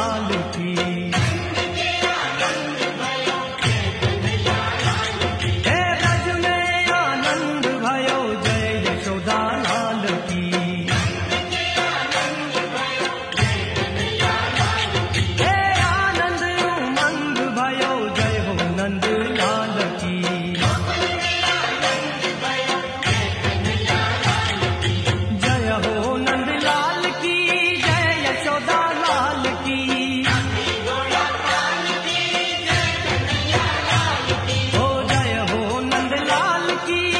நாளும் की